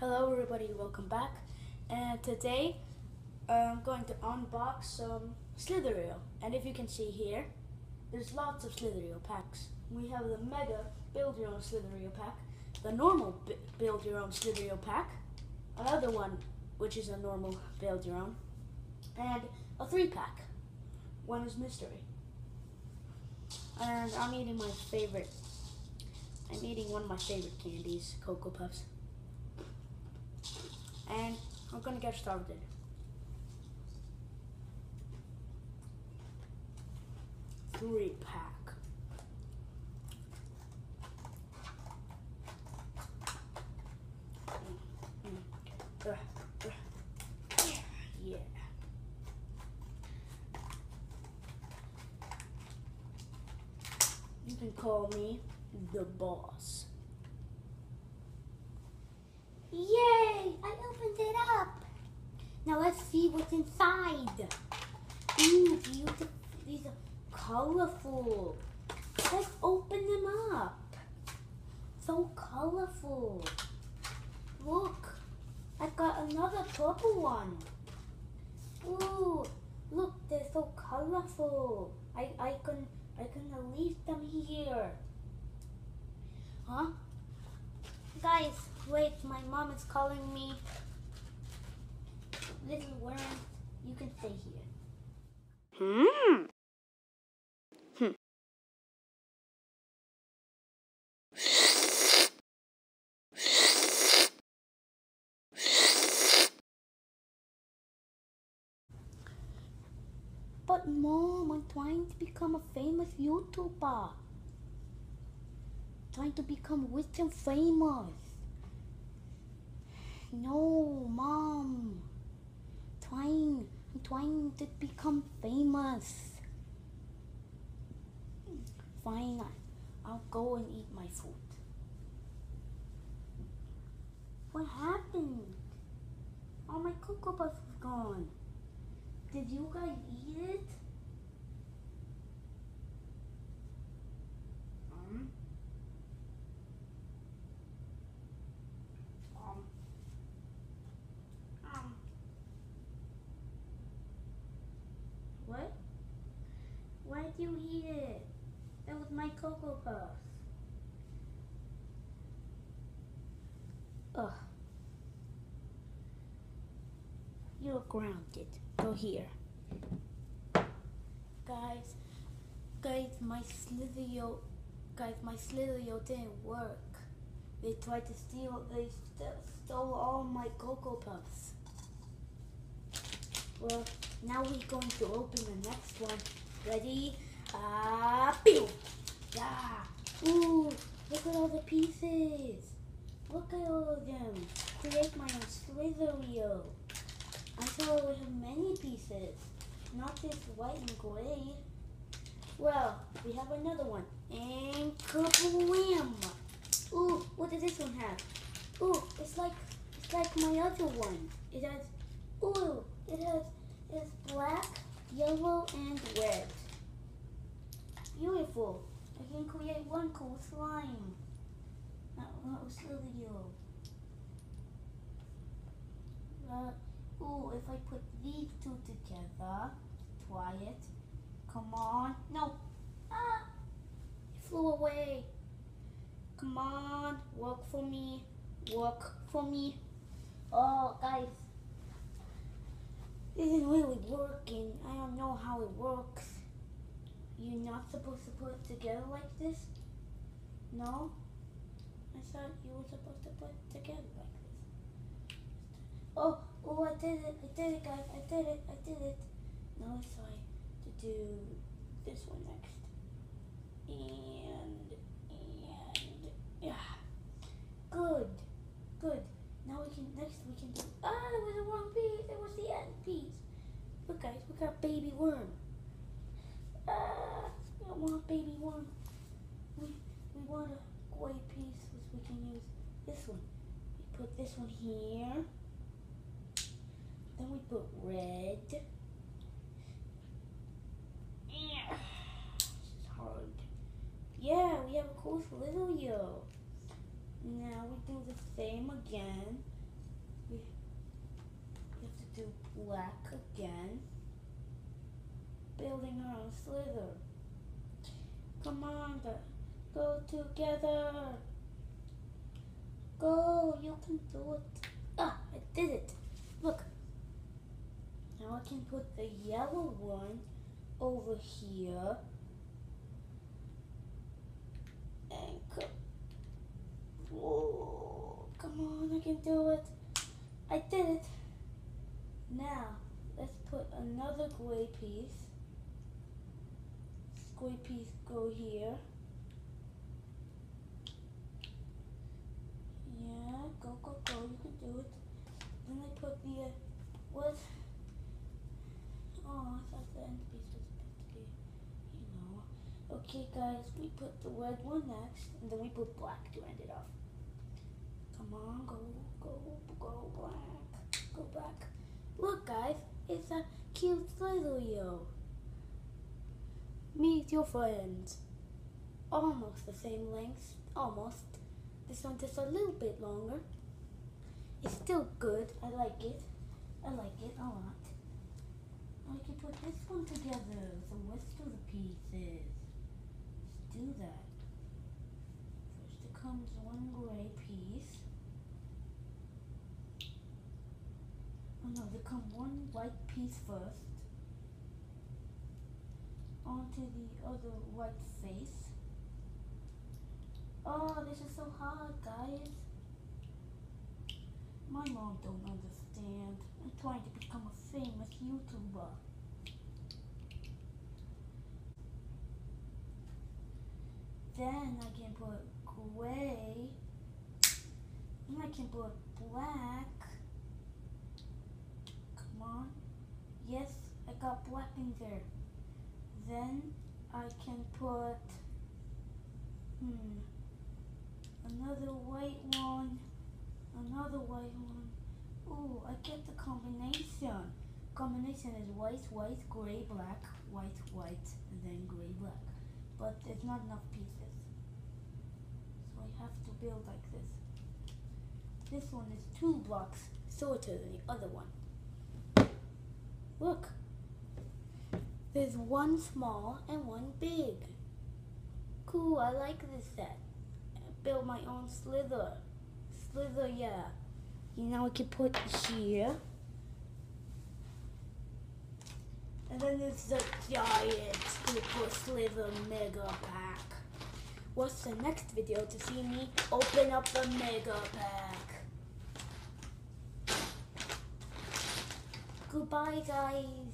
Hello everybody, welcome back. And today I'm going to unbox some Slither.io. And if you can see here, there's lots of Slither.io packs. We have the Mega Build Your Own Slither.io pack, the normal B Build Your Own Slither.io pack, another one which is a normal Build Your Own, and a three pack. One is mystery. And I'm eating my favorite, I'm eating one of my favorite candies, Cocoa Puffs I'm gonna get started. Three pack. Yeah. You can call me the boss. Yay! I opened it up. Now let's see what's inside. Ooh, beautiful. These are colorful. Let's open them up. So colorful. Look, I've got another purple one. Ooh, look, they're so colorful. I, I can I can leave them here. Huh? Guys, wait, my mom is calling me. Little worm, you can stay here. Hmm. Hmm. But mom, I'm trying to become a famous YouTuber. Trying to become rich and famous. No, mom. Trying, I'm trying to become famous. Fine, I'll go and eat my food. What happened? All my Cocoa Puffs was gone. Did you guys eat it? Um. Um. Um. What? Why did you eat it? That was my Cocoa Puffs. Ugh. You're grounded. Go here. Guys, guys, my Slither.io, guys, my Slither.io didn't work. They tried to steal, they st stole all my Cocoa Puffs. Well, now we're going to open the next one. Ready? Ah, uh, pew! Yeah! Ooh, look at all the pieces! Look at all of them! Create my own Slither.io! I saw we have many pieces, not just white and gray. Well, we have another one. And kablam! Ooh, what does this one have? Ooh, it's like it's like my other one. It has ooh, it has it's black, yellow, and red. Beautiful. I can create one cool slime. That, that was Slither.io. Uh, Ooh, if I put these two together, try it. Come on. No. Ah! It flew away. Come on. Work for me. Work for me. Oh, guys. This isn't really working. I don't know how it works. You're not supposed to put it together like this? No? I thought you were supposed to put it together like this. Oh, Oh, I did it. I did it, guys. I did it. I did it. Now let's try to do this one next. And, and, yeah. Good. Good. Now we can, next we can do, ah, it was the wrong piece. It was the end piece. Look, guys, we got baby worm. Ah, we don't want baby one. We, we want a gray piece, which we can use this one. We put this one here. Then we put red. This is hard. Yeah, we have a cool Slither.io. Now we do the same again. we have to do black again. Building our own slither. Come on, go, together. Go, you can do it. Ah, I did it. Look. Now I can put the yellow one over here. And co- Whoa, come on, I can do it. I did it. Now, let's put another gray piece. This piece go here. Yeah, go, go, go, you can do it. Then I put the, uh, what? Oh, I thought the end piece was supposed to be, you know. Okay, guys, we put the red one next, and then we put black to end it off. Come on, go, go, go black, go back. Look, guys, it's a cute Slither.io. Meet your friends. Almost the same length, almost. This one just a little bit longer. It's still good. I like it. I like it a lot. I can put this one together. So let's do the pieces. Let's do that. First it comes one gray piece. Oh no, there come one white piece first. Onto the other white face. Oh, this is so hard, guys. My mom don't understand. I'm trying to become a famous YouTuber. Then I can put gray. And I can put black. Come on. Yes, I got black in there. Then I can put hmm another white one, another white one. Oh, I get the combination. Combination is white, white, gray, black, white, white, and then gray, black. But there's not enough pieces. So I have to build like this. This one is two blocks shorter than the other one. Look. One small and one big. Cool, I like this set. I built my own slither. Slither, yeah. You know, I can put here. And then there's the giant super slither mega pack. Watch the next video to see me open up the mega pack. Goodbye, guys.